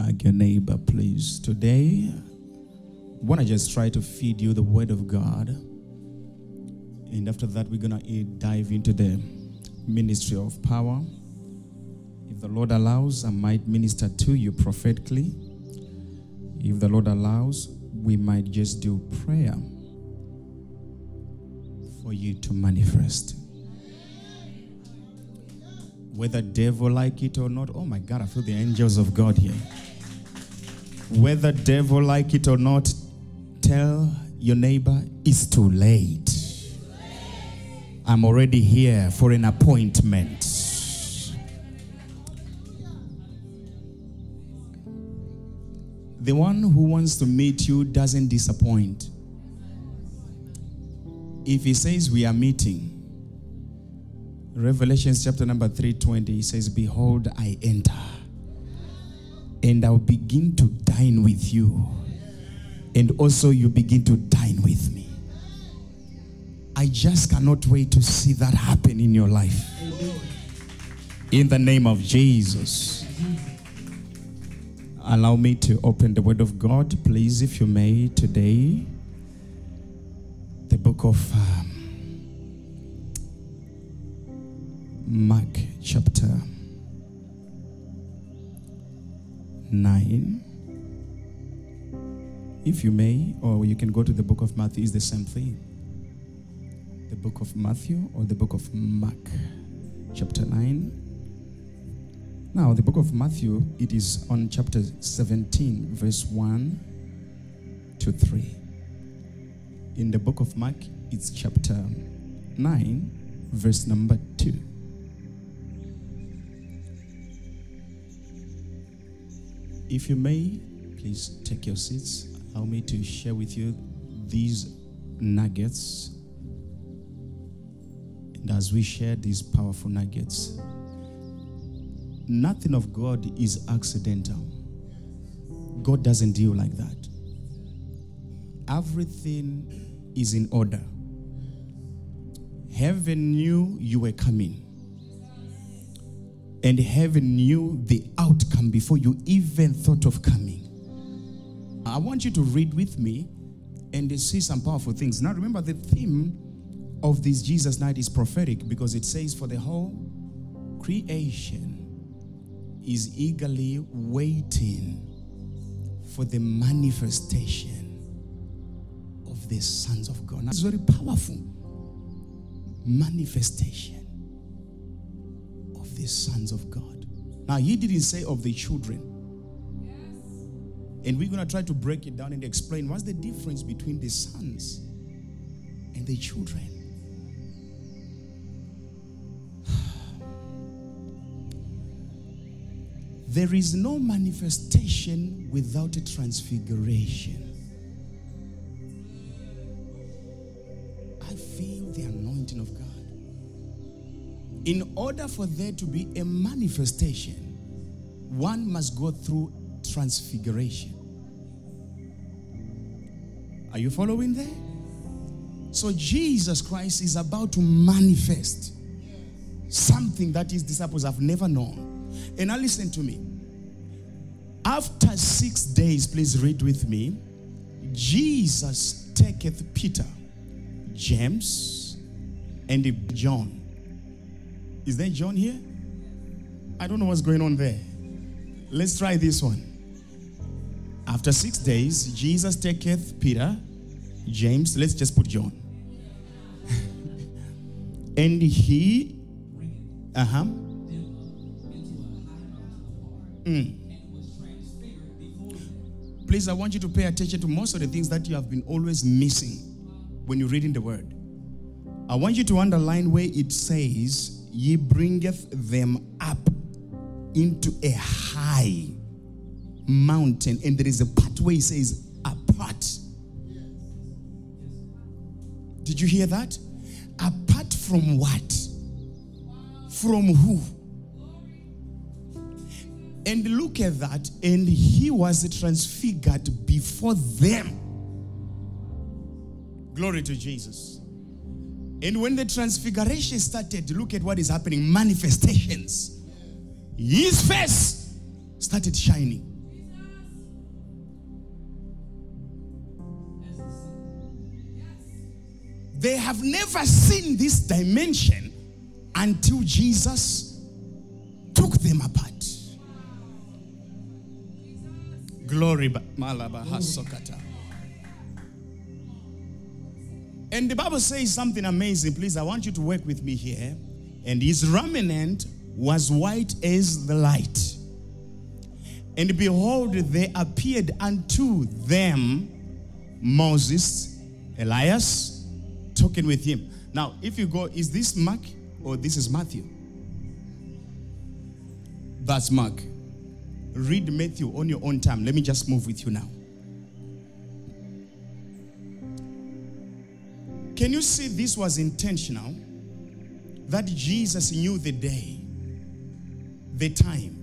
Hug your neighbor, please. Today, I want to just try to feed you the word of God. And after that, we're going to dive into the ministry of power. If the Lord allows, I might minister to you prophetically. If the Lord allows, we might just do prayer for you to manifest. Whether devil like it or not, oh my God, I feel the angels of God here. Whether devil like it or not, tell your neighbor it's too late. I'm already here for an appointment. The one who wants to meet you doesn't disappoint. If he says we are meeting, Revelations chapter number 320, he says, Behold, I enter, and I'll begin to dine with you, and also you begin to dine with me. I just cannot wait to see that happen in your life. In the name of Jesus. Allow me to open the Word of God, please, if you may, today. The book of um, Mark, chapter 9. If you may, or you can go to the book of Matthew, it's the same thing. The book of Matthew or the book of Mark, chapter 9. Now, the book of Matthew, it is on chapter 17, verse 1 to 3. In the book of Mark, it's chapter 9, verse number 2. If you may, please take your seats. Allow me to share with you these nuggets. And as we share these powerful nuggets, nothing of God is accidental. God doesn't deal like that. Everything is in order. Heaven knew you were coming. And heaven knew the outcome before you even thought of coming. I want you to read with me and see some powerful things. Now, remember, the theme of this Jesus night is prophetic because it says, For the whole creation is eagerly waiting for the manifestation of the sons of God. That's very powerful. Manifestation the sons of God. Now, he didn't say of the children. And we're going to try to break it down and explain what's the difference between the sons and the children. There is no manifestation without a transfiguration. In order for there to be a manifestation, one must go through transfiguration. Are you following there? So Jesus Christ is about to manifest something that his disciples have never known. And now listen to me. After six days, please read with me. Jesus taketh Peter, James, and John. Is there John here? I don't know what's going on there. Let's try this one. After six days, Jesus taketh Peter, James, let's just put John. and he, uh huh. Mm. Please, I want you to pay attention to most of the things that you have been always missing when you're reading the word. I want you to underline where it says, Ye bringeth them up into a high mountain. And there is a pathway, he says, apart. Did you hear that? Apart from what? From who? And look at that. And he was transfigured before them. Glory to Jesus. And when the transfiguration started, look at what is happening manifestations. His face started shining. They have never seen this dimension until Jesus took them apart. Glory, Malaba Hasokata. And the Bible says something amazing. Please, I want you to work with me here. And his raiment was white as the light. And behold, there appeared unto them Moses, Elias, talking with him. Now, if you go, is this Mark or this is Matthew? That's Mark. Read Matthew on your own time. Let me just move with you now. Can you see this was intentional? That Jesus knew the day, the time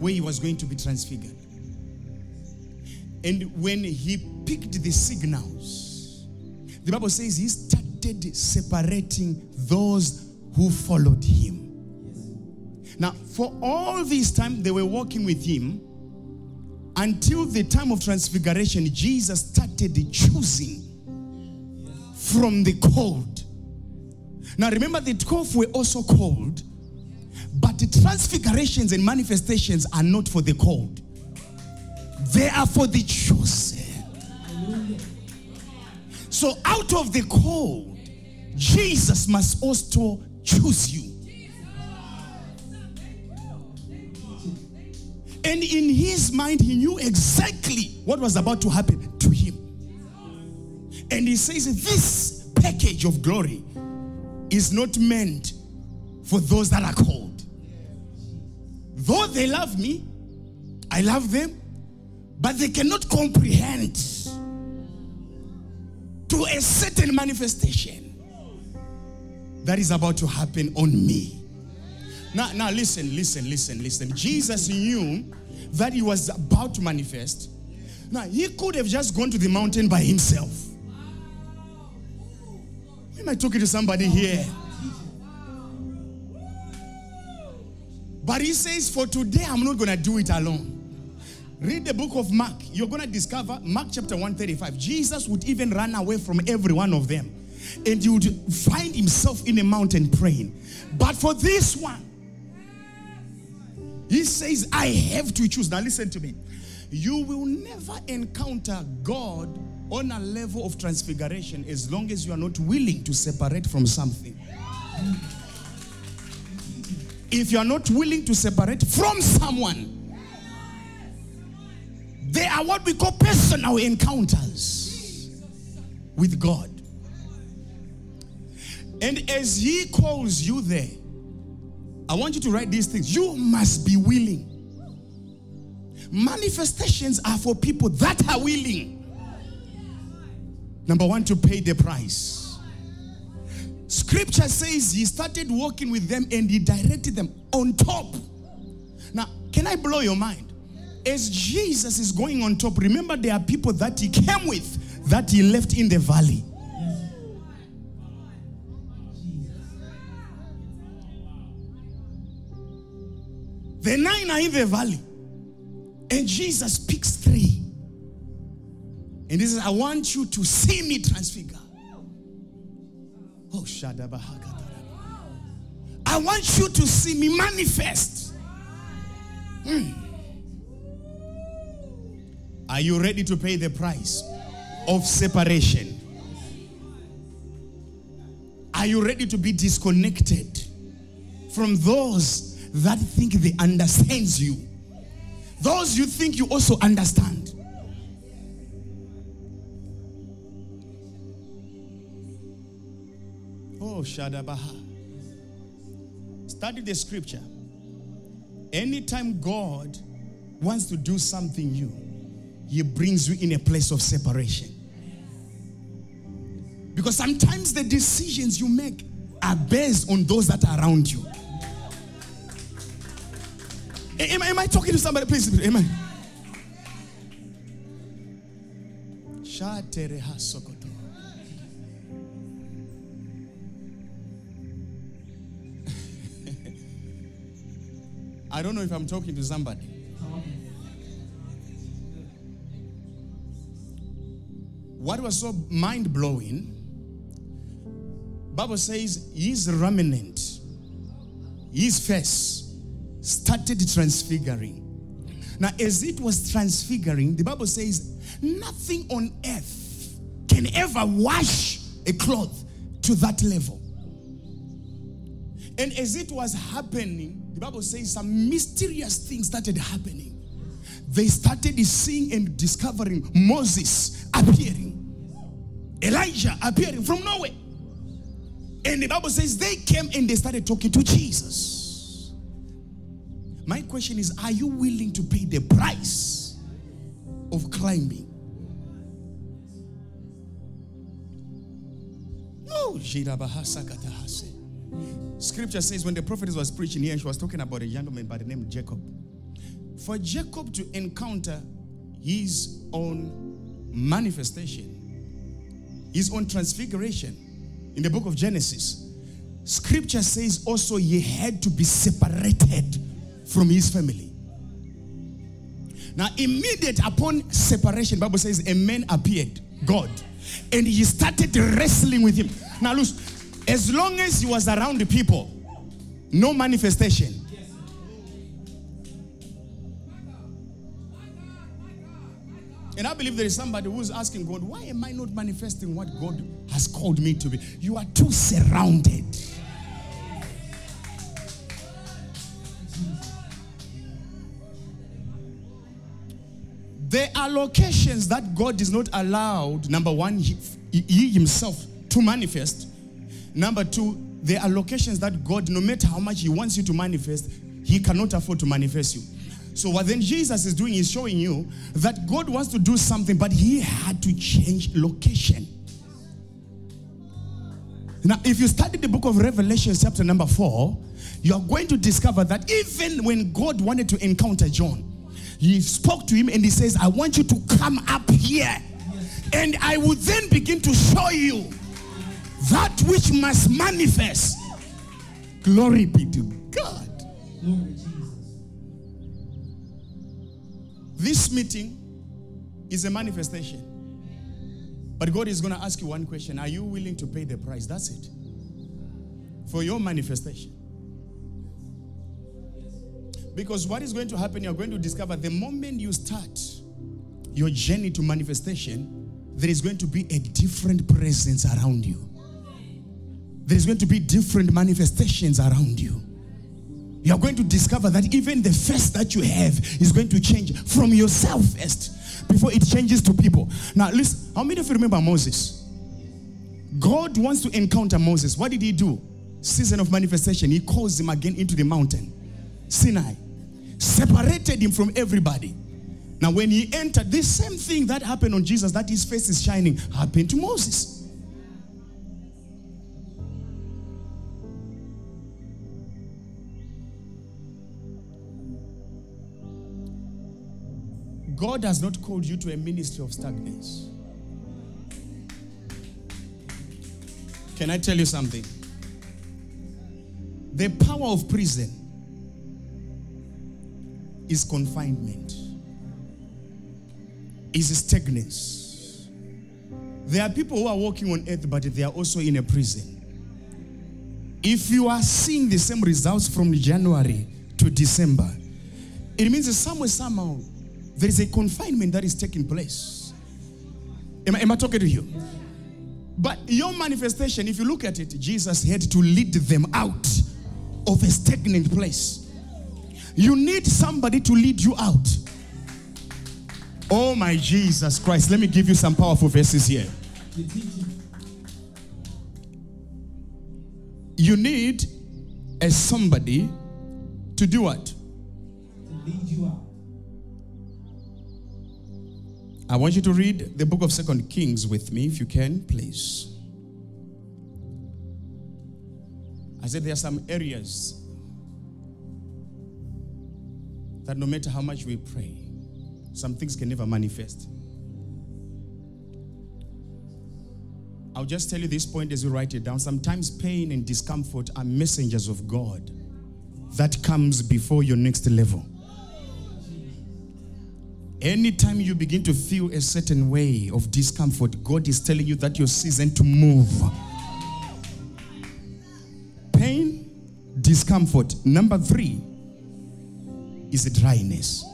where he was going to be transfigured. And when he picked the signals, the Bible says he started separating those who followed him. Now, for all this time they were walking with him, until the time of transfiguration, Jesus started choosing from the cold. Now, remember, the 12 were also called, but the transfigurations and manifestations are not for the cold, they are for the chosen. So, out of the cold, Jesus must also choose you. And in his mind, he knew exactly what was about to happen. And he says, This package of glory is not meant for those that are called. Though they love me, I love them, but they cannot comprehend to a certain manifestation that is about to happen on me. Now, now listen, listen, listen, listen. Jesus knew that he was about to manifest. Now, he could have just gone to the mountain by himself. Am I talking to somebody here? But he says, For today, I'm not going to do it alone. Read the book of Mark. You're going to discover Mark chapter 135. Jesus would even run away from every one of them. And he would find himself in a mountain praying. But for this one, he says, I have to choose. Now, listen to me. You will never encounter God on a level of transfiguration as long as you are not willing to separate from something. If you are not willing to separate from someone, they are what we call personal encounters with God. And as He calls you there, I want you to write these things. You must be willing. Manifestations are for people that are willing. Number one, to pay the price. Scripture says he started walking with them and he directed them on top. Now, can I blow your mind? As Jesus is going on top, remember there are people that he came with that he left in the valley. The nine are in the valley. And Jesus picks three. And he says, I want you to see me transfigure. Oh. I want you to see me manifest. Hmm. Are you ready to pay the price of separation? Are you ready to be disconnected from those that think they understands you? Those you think you also understand. Shadabaha. Study the scripture. Anytime God wants to do something new, He brings you in a place of separation. Because sometimes the decisions you make are based on those that are around you. Am, am I talking to somebody? Please, amen. Shatereha I don't know if I'm talking to somebody. What was so mind blowing Bible says his remnant, his face started transfiguring. Now, as it was transfiguring, the Bible says nothing on earth can ever wash a cloth to that level. And as it was happening, the Bible says some mysterious things started happening. They started seeing and discovering Moses appearing, Elijah appearing from nowhere. And the Bible says they came and they started talking to Jesus. My question is Are you willing to pay the price of climbing? Oh, Scripture says when the prophetess was preaching here, she was talking about a young man by the name of Jacob. For Jacob to encounter his own manifestation, his own transfiguration in the book of Genesis, Scripture says also he had to be separated from his family. Now, immediate upon separation, Bible says a man appeared, God, and he started wrestling with him. Now, look, as long as he was around the people, no manifestation. And I believe there is somebody who's asking God, why am I not manifesting what God has called me to be? You are too surrounded. There are locations that God is not allowed, number one, he, he himself to manifest. Number two, there are locations that God, no matter how much He wants you to manifest, He cannot afford to manifest you. So, what then Jesus is doing is showing you that God wants to do something, but He had to change location. Now, if you study the book of Revelation, chapter number four, you are going to discover that even when God wanted to encounter John, He spoke to him and He says, I want you to come up here, and I will then begin to show you that which must manifest. Glory be to God. This meeting is a manifestation. But God is going to ask you one question Are you willing to pay the price? That's it. For your manifestation. Because what is going to happen, you're going to discover the moment you start your journey to manifestation, there is going to be a different presence around you there's going to be different manifestations around you. You're going to discover that even the face that you have is going to change from yourself first before it changes to people. Now, listen, how many of you remember Moses? God wants to encounter Moses. What did he do? Season of manifestation. He calls him again into the mountain, Sinai, separated him from everybody. Now, when he entered, this same thing that happened on Jesus, that his face is shining, happened to Moses. God has not called you to a ministry of stagnance. Can I tell you something? The power of prison is confinement, is stagnance. There are people who are walking on earth, but they are also in a prison. If you are seeing the same results from January to December, it means somewhere, somehow, there is a confinement that is taking place. Am I, am I talking to you? But your manifestation, if you look at it, Jesus had to lead them out of a stagnant place. You need somebody to lead you out. Oh my Jesus Christ. Let me give you some powerful verses here. You need a somebody to do what? To lead you out. I want you to read the book of Second Kings with me, if you can, please. I said there are some areas that no matter how much we pray, some things can never manifest. I'll just tell you this point as you write it down. Sometimes pain and discomfort are messengers of God that comes before your next level. Anytime you begin to feel a certain way of discomfort, God is telling you that your season to move. Pain, discomfort. Number three is dryness.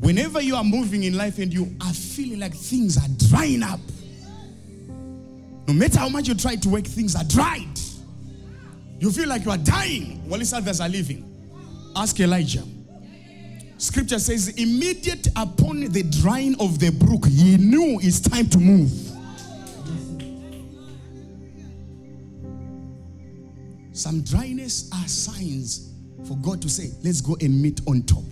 Whenever you are moving in life and you are feeling like things are drying up, no matter how much you try to work, things are dried. You feel like you are dying while others are living. Ask Elijah. Scripture says, immediate upon the drying of the brook, he knew it's time to move. Some dryness are signs for God to say, let's go and meet on top.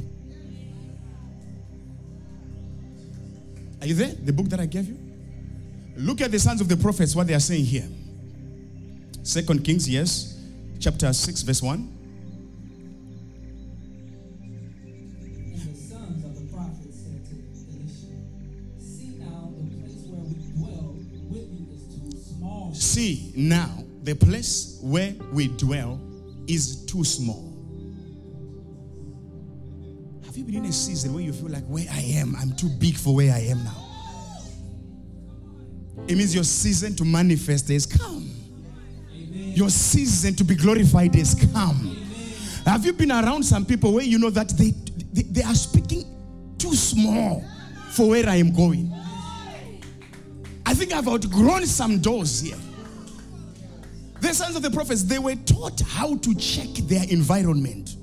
Are you there? The book that I gave you? Look at the sons of the prophets, what they are saying here. Second Kings, yes, chapter 6, verse 1. See, now the place where we dwell is too small. Have you been in a season where you feel like where I am, I'm too big for where I am now? It means your season to manifest has come. Your season to be glorified has come. Have you been around some people where you know that they, they, they are speaking too small for where I am going? Think I've outgrown some doors here. The sons of the prophets, they were taught how to check their environment,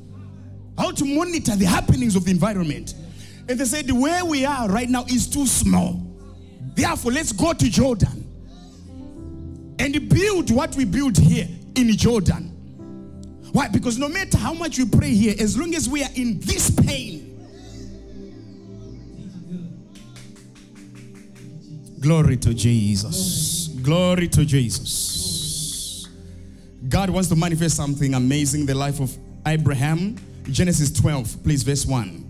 how to monitor the happenings of the environment. And they said, where we are right now is too small. Therefore, let's go to Jordan and build what we build here in Jordan. Why? Because no matter how much we pray here, as long as we are in this pain, glory to Jesus. Glory to Jesus. God wants to manifest something amazing in the life of Abraham. Genesis 12, please, verse 1.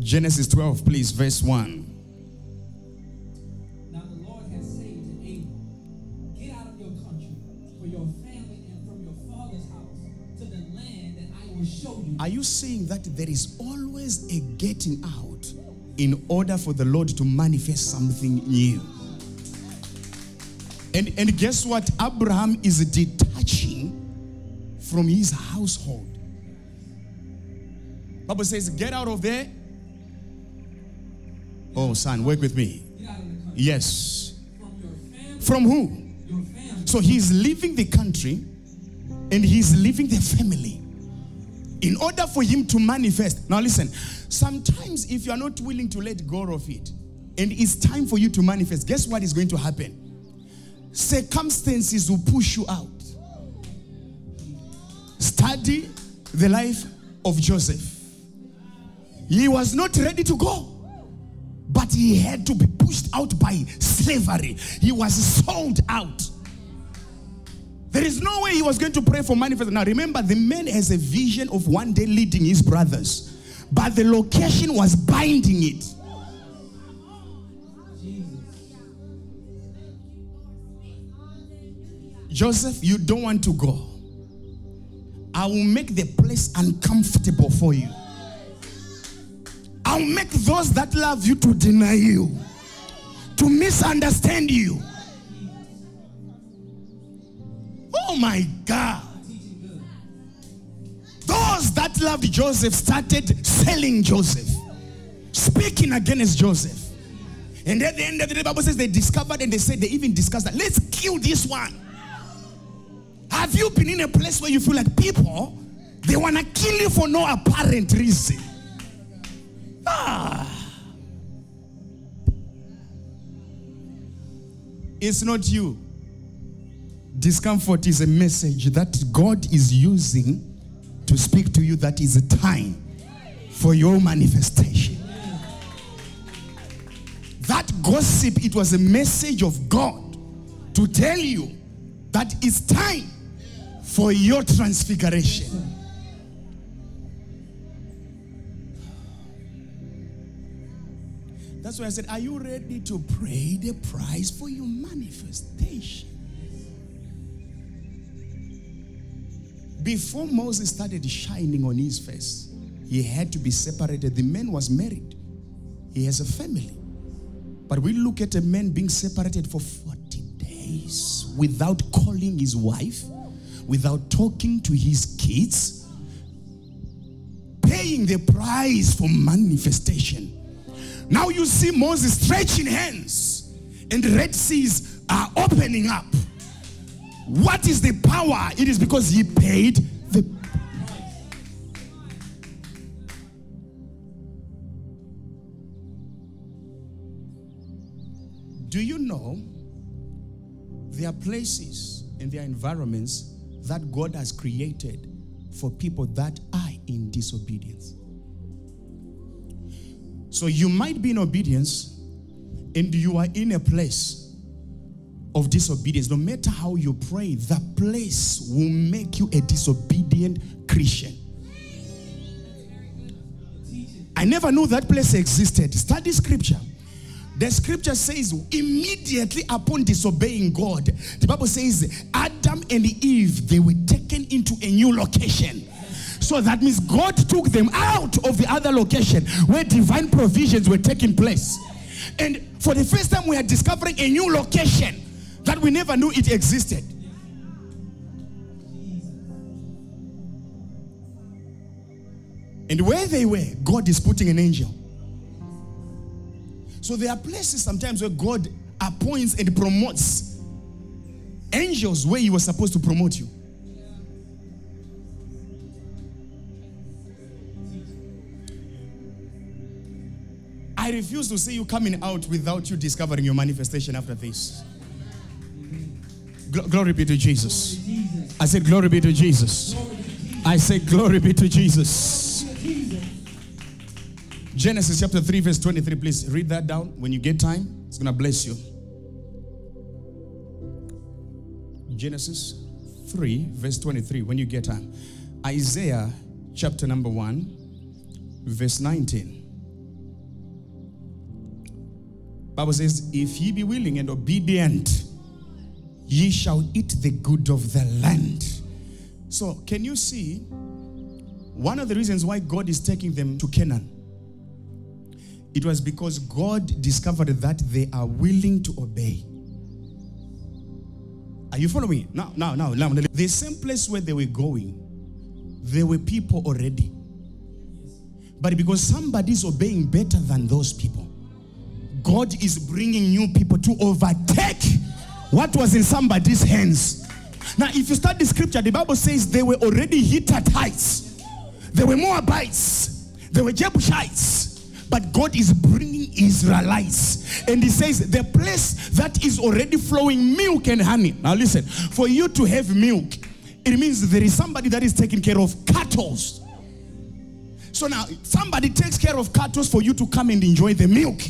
Genesis 12, please, verse 1. Now the Lord has said to Abram, Get out of your country, for your family, and from your father's house, to the land that I will show you. Are you saying that there is always a getting out in order for the Lord to manifest something new? And, and guess what? Abraham is detaching from his household. Bible says, get out of there. Oh, son, work with me. Yes. From From who? So he's leaving the country and he's leaving the family in order for him to manifest. Now, listen, sometimes if you are not willing to let go of it and it's time for you to manifest, guess what is going to happen? Circumstances will push you out. Study the life of Joseph. He was not ready to go. But he had to be pushed out by slavery. He was sold out. There is no way he was going to pray for manifest. Now remember, the man has a vision of one day leading his brothers, but the location was binding it. Joseph, you don't want to go. I will make the place uncomfortable for you. I'll make those that love you to deny you, to misunderstand you. My God. Those that loved Joseph started selling Joseph, speaking against Joseph. And at the end of the day, the Bible says they discovered and they said they even discussed that let's kill this one. Have you been in a place where you feel like people they want to kill you for no apparent reason? Ah. It's not you. Discomfort is a message that God is using to speak to you that is a time for your manifestation. That gossip, it was a message of God to tell you that it's time for your transfiguration. That's why I said, Are you ready to pay the price for your manifestation? Before Moses started shining on his face, he had to be separated. The man was married, he has a family. But we look at a man being separated for 40 days without calling his wife, without talking to his kids, paying the price for manifestation. Now you see Moses stretching hands and the Red Seas are opening up. What is the power? It is because he paid the Do you know there are places and there are environments that God has created for people that are in disobedience? So you might be in obedience and you are in a place of disobedience. No matter how you pray, the place will make you a disobedient Christian. I never knew that place existed. Study scripture. The scripture says, immediately upon disobeying God, the Bible says, Adam and Eve, they were taken into a new location. So that means God took them out of the other location where divine provisions were taking place. And for the first time, we are discovering a new location that we never knew it existed. And where they were, God is putting an angel. So there are places sometimes where God appoints and promotes angels where He was supposed to promote you. I refuse to see you coming out without you discovering your manifestation after this. Gl- glory be to Jesus. I said, Glory be to Jesus. I say, Glory be to Jesus. Genesis chapter 3, verse 23. Please read that down when you get time. It's going to bless you. Genesis 3, verse 23. When you get time. Isaiah chapter number 1, verse 19. Bible says, If ye be willing and obedient, ye shall eat the good of the land. So, can you see one of the reasons why God is taking them to Canaan? It was because God discovered that they are willing to obey. Are you following me? Now, now, now, now. The same place where they were going, there were people already. But because somebody is obeying better than those people, God is bringing new people to overtake what was in somebody's hands. Now, if you study the scripture, the Bible says they were already Hittites, they were Moabites, they were Jebusites. But God is bringing Israelites. And He says, the place that is already flowing milk and honey. Now, listen, for you to have milk, it means there is somebody that is taking care of cattle. So now, somebody takes care of cattle for you to come and enjoy the milk.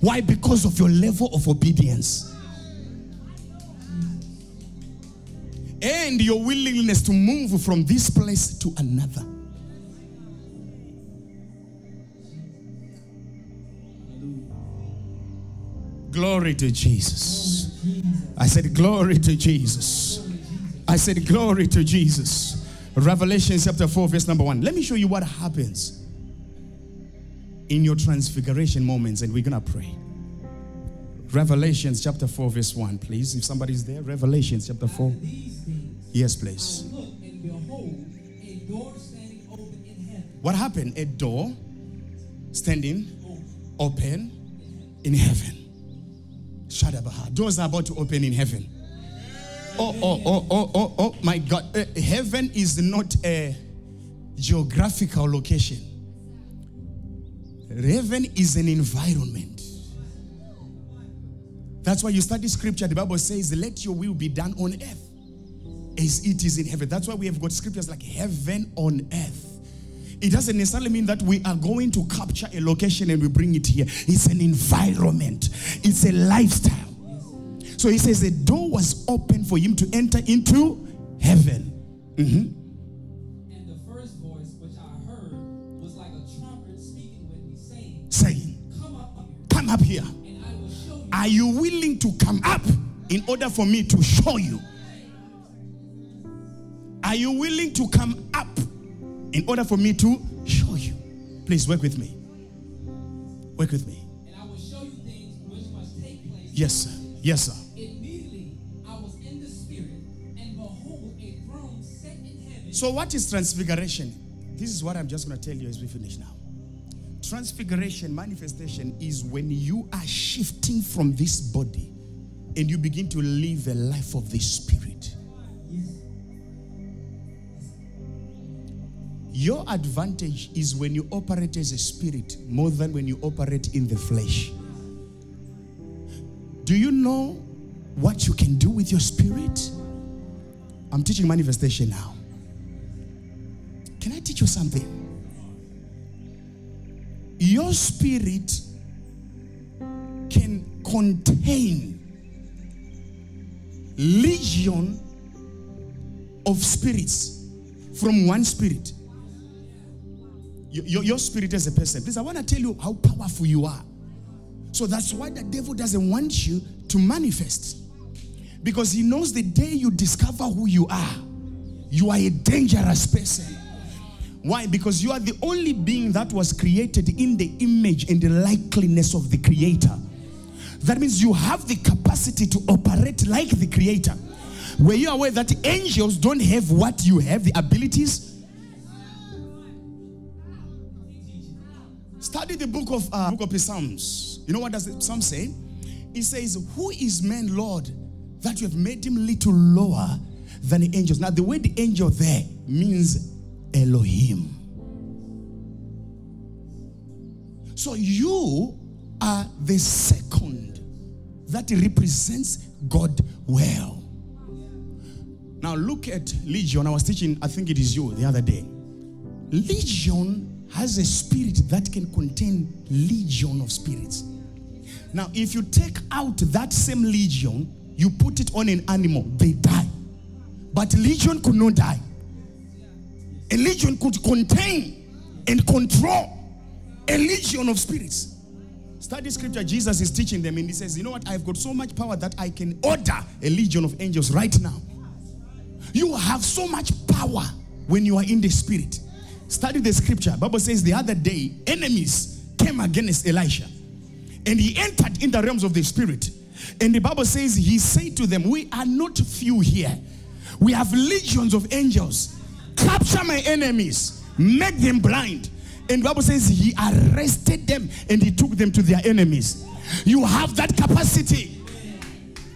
Why? Because of your level of obedience. And your willingness to move from this place to another. Glory to Jesus. I said, Glory to Jesus. I said, Glory to Jesus. Revelation chapter 4, verse number 1. Let me show you what happens in your transfiguration moments, and we're going to pray. Revelations chapter 4, verse 1, please. If somebody's there, Revelations chapter 4. These things Yes, please. looked, and behold, a door standing open in heaven. What happened? A door standing Open. open in heaven. Shadabaha. Doors are about to open in heaven. Oh, oh, oh, oh, oh, oh, my God. Uh, heaven is not a geographical location, heaven is an environment. That's why you study scripture. The Bible says, Let your will be done on earth as it is in heaven. That's why we have got scriptures like heaven on earth. It doesn't necessarily mean that we are going to capture a location and we bring it here. It's an environment, it's a lifestyle. So he says the door was open for him to enter into heaven. Mhm. And the first voice which I heard was like a trumpet speaking with me, saying, Saying, Come up here, Come up here. Are you willing to come up in order for me to show you? Are you willing to come up in order for me to show you? Please work with me. Work with me. and I will show you things which must take place. Yes, sir. Yes, sir. Immediately I was in the spirit, and behold, a throne set in heaven. So, what is transfiguration? This is what I'm just going to tell you as we finish now. Transfiguration, manifestation is when you are shifting from this body and you begin to live a life of the spirit. Your advantage is when you operate as a spirit more than when you operate in the flesh. Do you know what you can do with your spirit? I'm teaching manifestation now. Can I teach you something? Your spirit can contain legion of spirits from one spirit. Your, your, your spirit as a person. Please, I want to tell you how powerful you are. So that's why the devil doesn't want you to manifest. Because he knows the day you discover who you are, you are a dangerous person. Why? Because you are the only being that was created in the image and the likeness of the Creator. That means you have the capacity to operate like the Creator. Were you aware that angels don't have what you have, the abilities? Study the book of uh, book of Psalms. You know what does the Psalm say? It says, "Who is man, Lord, that you have made him little lower than the angels?" Now, the word angel there means Elohim. So you are the second that represents God well. Now look at Legion. I was teaching, I think it is you the other day. Legion has a spirit that can contain legion of spirits. Now, if you take out that same legion, you put it on an animal, they die. But legion could not die. A legion could contain and control a legion of spirits. Study scripture, Jesus is teaching them, and he says, You know what? I've got so much power that I can order a legion of angels right now. You have so much power when you are in the spirit. Study the scripture. Bible says the other day, enemies came against Elisha. And he entered in the realms of the spirit. And the Bible says he said to them, We are not few here. We have legions of angels. Capture my enemies, make them blind. And the Bible says he arrested them and he took them to their enemies. You have that capacity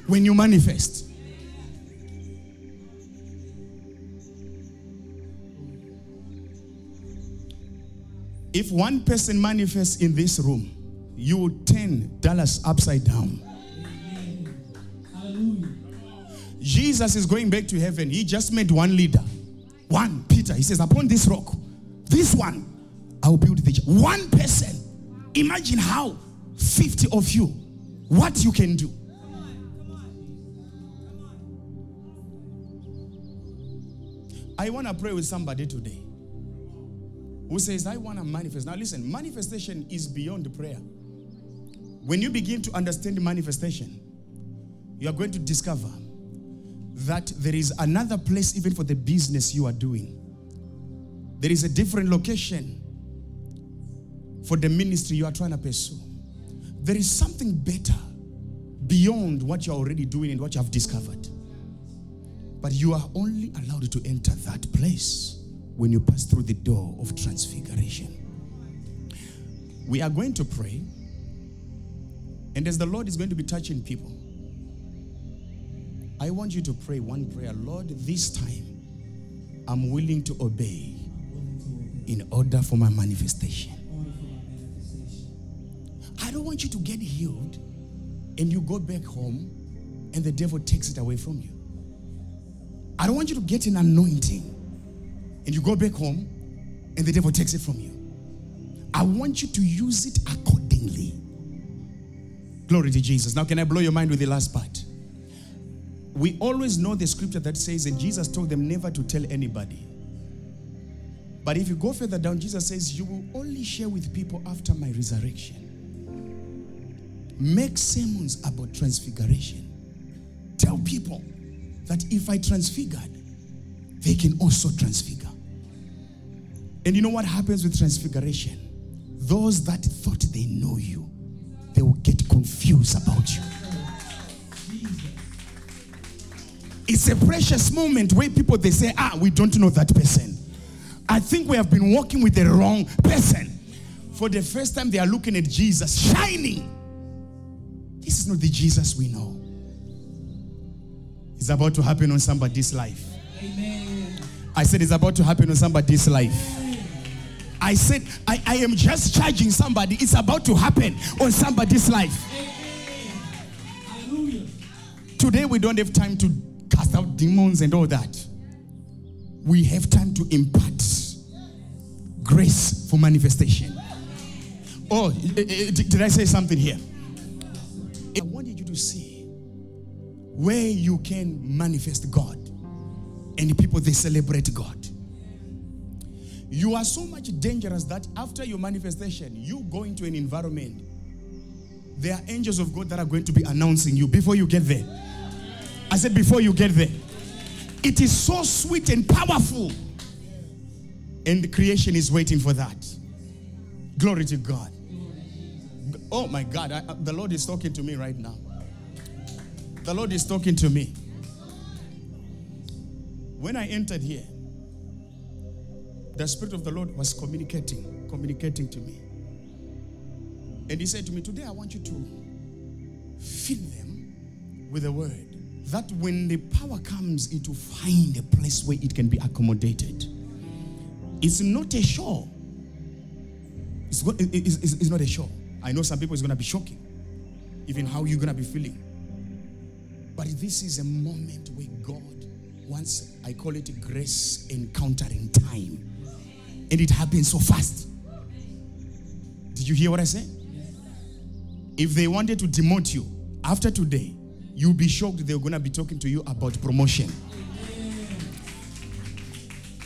when you manifest. If one person manifests in this room, you will turn Dallas upside down. Jesus is going back to heaven. He just made one leader. One, Peter. He says, Upon this rock, this one, I will build the church. One person. Imagine how 50 of you, what you can do. I want to pray with somebody today who says, I want to manifest. Now, listen, manifestation is beyond prayer. When you begin to understand manifestation, you are going to discover that there is another place even for the business you are doing. There is a different location for the ministry you are trying to pursue. There is something better beyond what you're already doing and what you have discovered. But you are only allowed to enter that place when you pass through the door of transfiguration. We are going to pray, and as the Lord is going to be touching people, I want you to pray one prayer Lord, this time I'm willing to obey in. Order for my manifestation. I don't want you to get healed and you go back home and the devil takes it away from you. I don't want you to get an anointing and you go back home and the devil takes it from you. I want you to use it accordingly. Glory to Jesus. Now, can I blow your mind with the last part? We always know the scripture that says, and Jesus told them never to tell anybody. But if you go further down, Jesus says, You will only share with people after my resurrection. Make sermons about transfiguration. Tell people that if I transfigured, they can also transfigure. And you know what happens with transfiguration? Those that thought they know you, they will get confused about you. It's a precious moment where people they say, ah, we don't know that person. I think we have been walking with the wrong person. For the first time, they are looking at Jesus shining. This is not the Jesus we know. It's about to happen on somebody's life. Amen. I said it's about to happen on somebody's life. I said I, I am just charging somebody. It's about to happen on somebody's life. Hallelujah. Today we don't have time to cast out demons and all that. We have time to impart grace for manifestation. Oh, eh, eh, did I say something here? I wanted you to see where you can manifest God and the people they celebrate God. You are so much dangerous that after your manifestation, you go into an environment. There are angels of God that are going to be announcing you before you get there. I said, before you get there. It is so sweet and powerful. And the creation is waiting for that. Glory to God. Oh my God, I, the Lord is talking to me right now. The Lord is talking to me. When I entered here, the Spirit of the Lord was communicating, communicating to me. And He said to me, Today I want you to fill them with the word that when the power comes, it will find a place where it can be accommodated. It's not a show. It's, it's, it's- it's not a show. I know some people it's going to be shocking, even how you're going to be feeling. But this is a moment where God wants, I call it grace encountering time. And it happens so fast. Did you hear what I said? If they wanted to demote you after today, you'll be shocked they're going to be talking to you about promotion.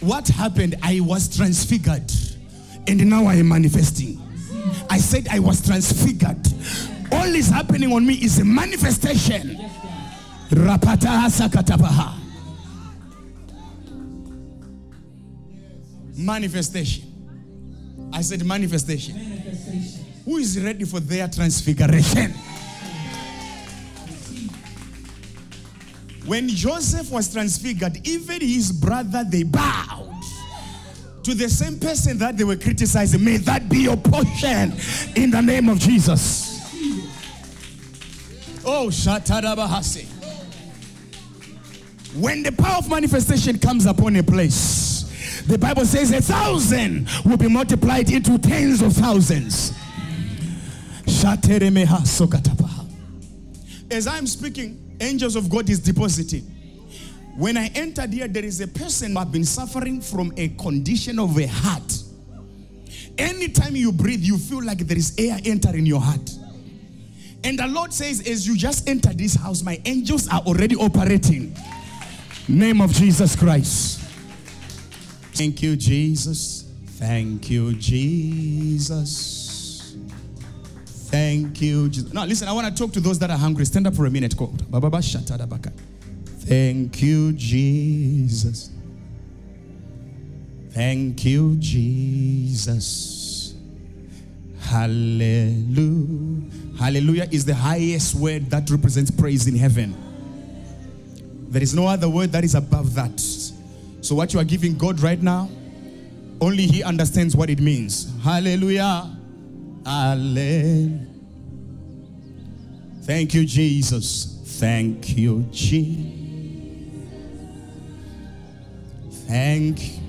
What happened? I was transfigured and now I am manifesting. I said I was transfigured. All is happening on me is a manifestation. Rapataha sakatapaha. Manifestation. I said manifestation. Manifestation. Who is ready for their transfiguration? When Joseph was transfigured, even his brother they bowed to the same person that they were criticizing. May that be your portion in the name of Jesus. Oh, Shatarabahase. When the power of manifestation comes upon a place, the Bible says a thousand will be multiplied into tens of thousands. As I'm speaking, angels of God is depositing. When I entered here, there is a person who have been suffering from a condition of a heart. Anytime you breathe, you feel like there is air entering your heart. And the Lord says, as you just enter this house, my angels are already operating. Name of Jesus Christ. Thank you, Jesus. Thank you, Jesus. Thank you, Jesus. Now, listen, I want to talk to those that are hungry. Stand up for a minute. Thank you, Jesus. Thank you, Jesus. Hallelujah. Hallelujah is the highest word that represents praise in heaven. There is no other word that is above that. So, what you are giving God right now, only He understands what it means. Hallelujah. Hallelujah. Thank you, Jesus. Thank you, Jesus. Thank you.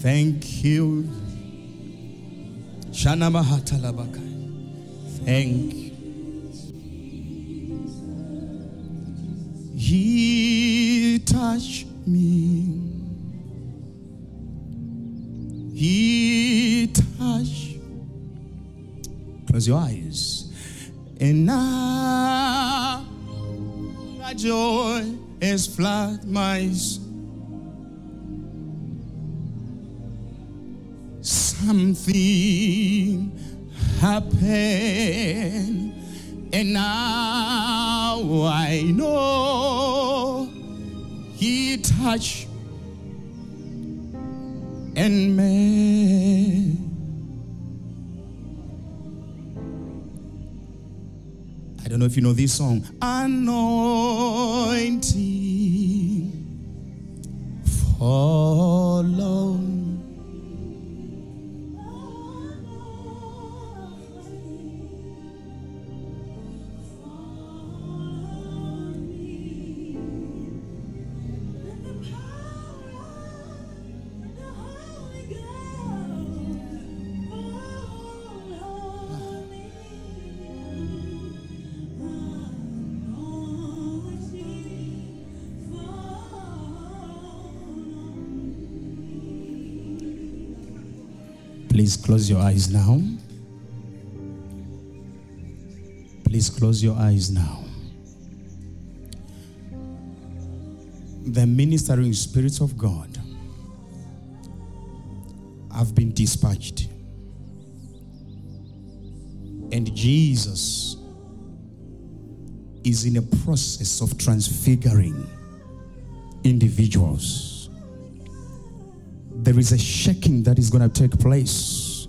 Thank you. Shana Mahatalabaka. Thank you. He touched me. He touched. Close your eyes. And now that joy has flooded my soul. Something happened, and now I know He touched and made. Know if you know this song. Anointing follow. Please close your eyes now. Please close your eyes now. The ministering spirits of God have been dispatched. And Jesus is in a process of transfiguring individuals. There is a shaking that is going to take place.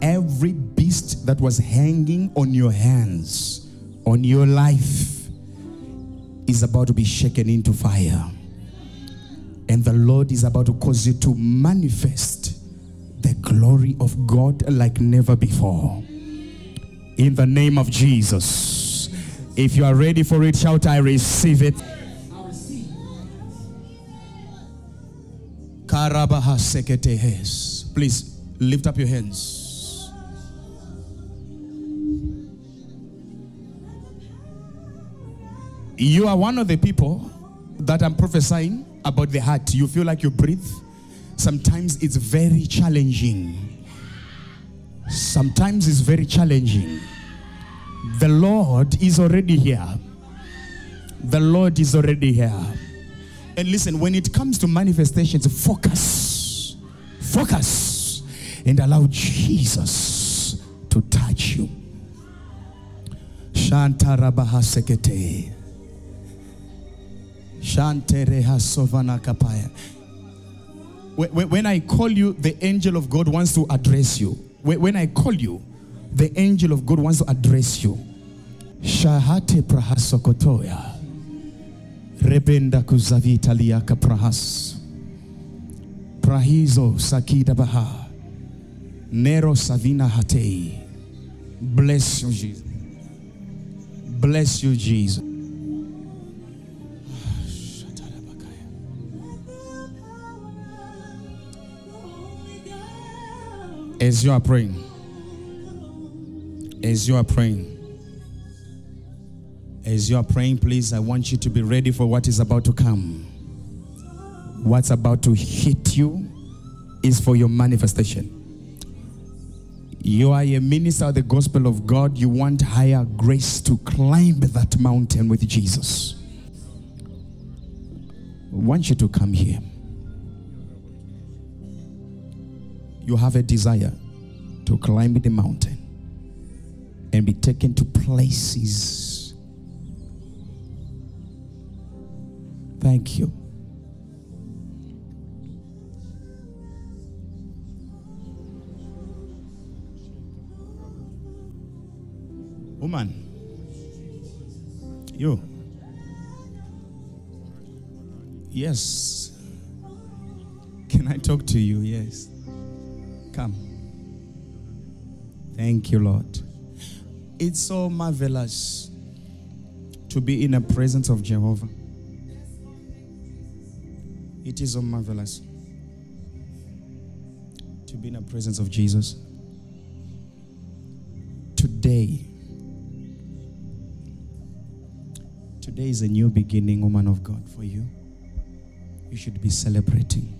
Every beast that was hanging on your hands, on your life, is about to be shaken into fire. And the Lord is about to cause you to manifest the glory of God like never before. In the name of Jesus. If you are ready for it, shout, I receive it. Please lift up your hands. You are one of the people that I'm prophesying about the heart. You feel like you breathe. Sometimes it's very challenging. Sometimes it's very challenging. The Lord is already here. The Lord is already here. And listen, when it comes to manifestations, focus. Focus. And allow Jesus to touch you. Shantarabaha sekete. Shantereha sovana kapaya. When- I call you, the angel of God wants to address you. When when I call you, the angel of God wants to address you. Shahate prahasokotoya. Rebenda kuzavita liaka prahas. Prahizo sakida baha. Nero savina hatei. Bless you, Jesus. Bless you, Jesus. As you are praying, as you are praying, as you are praying, please, I want you to be ready for what is about to come. What's about to hit you is for your manifestation. You are a minister of the gospel of God. You want higher grace to climb that mountain with Jesus. I want you to come here. You have a desire to climb the mountain and be taken to places. Thank you. Woman, you. Yes. Can I talk to you? Yes. Come. Thank you, Lord. It's so marvelous to be in the presence of Jehovah. It is so marvelous to be in the presence of Jesus. Today, today is a new beginning, woman of God, for you. You should be celebrating.